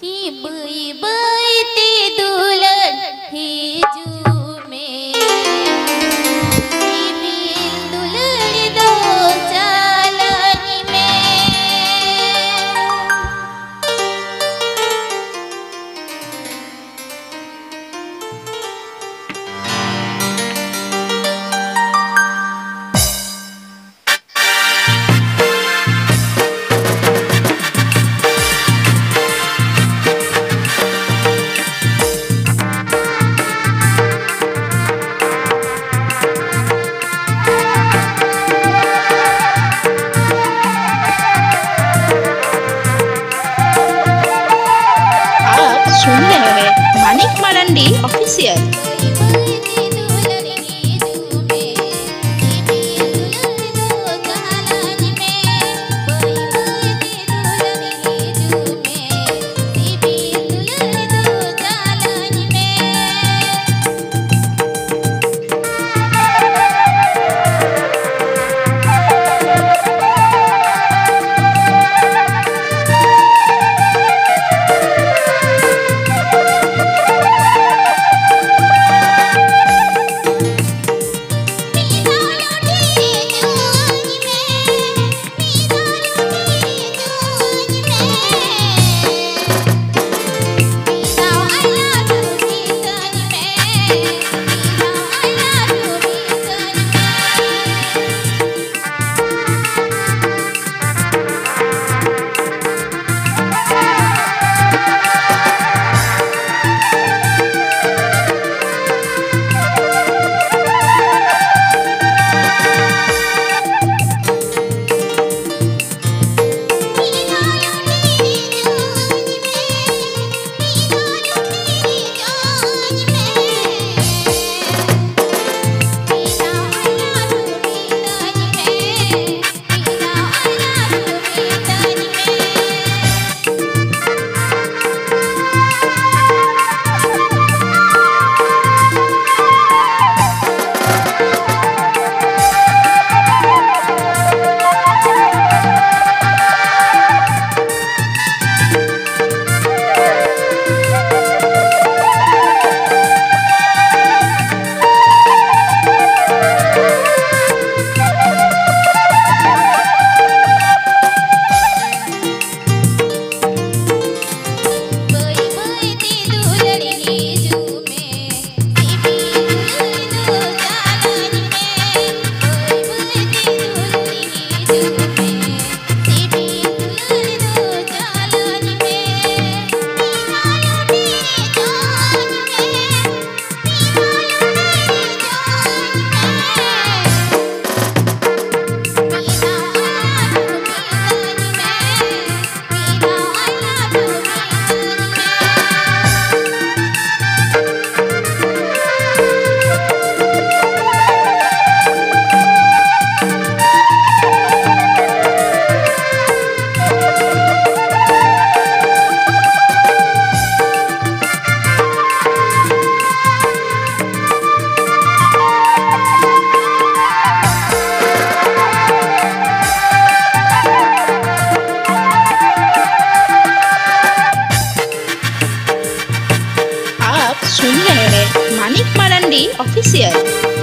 ที่บุยเบื่อ Marandy Official. Official.